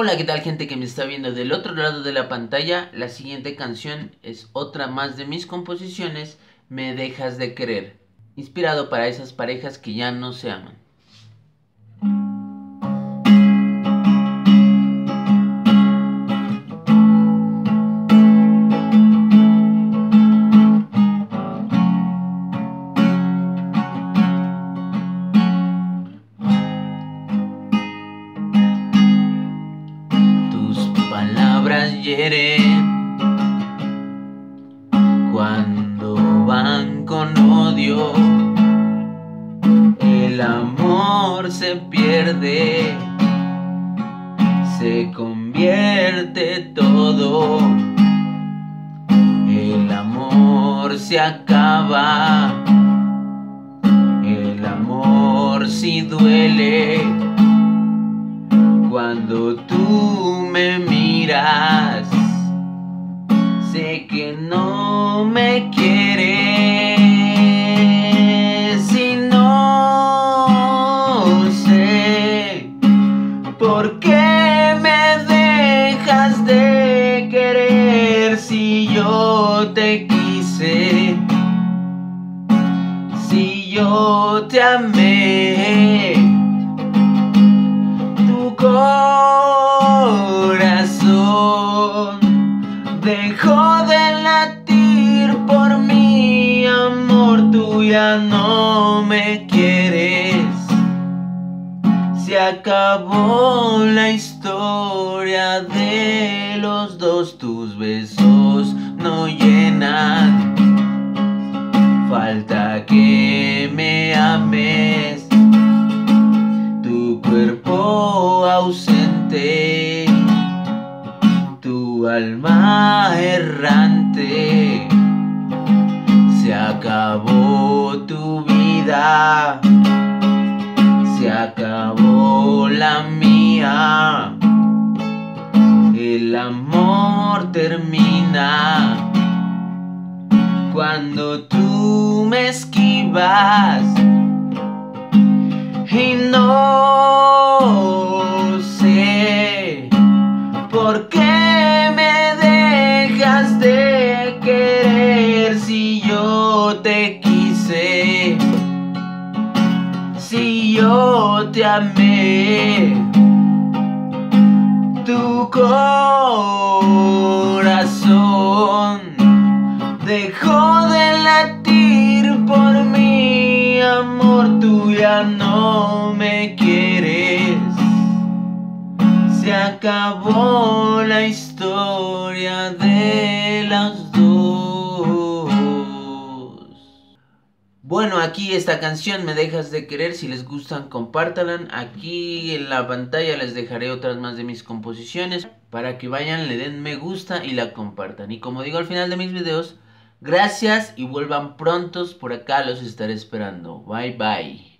Hola, ¿qué tal gente que me está viendo del otro lado de la pantalla? La siguiente canción es otra más de mis composiciones, Me dejas de querer, inspirado para esas parejas que ya no se aman. Cuando van con odio. El amor se pierde, se convierte todo. El amor se acaba, el amor si duele. Que no me quieres y no sé por qué me dejas de querer si yo te quise, si yo te amé. Tu corazón ya no me quieres. Se acabó la historia de los dos, tus besos no llenan. Falta que me ames, tu cuerpo ausente alma errante, se acabó tu vida, se acabó la mía, el amor termina. Cuando tú me esquivas y no si yo te amé, tu corazón dejó de latir por mi amor, tú ya no me quieres. Se acabó la historia de Bueno, aquí esta canción Me dejas de querer, si les gustan compártanla. Aquí en la pantalla les dejaré otras más de mis composiciones para que vayan, le den me gusta y la compartan. Y como digo al final de mis videos, gracias y vuelvan prontos, por acá los estaré esperando. Bye bye.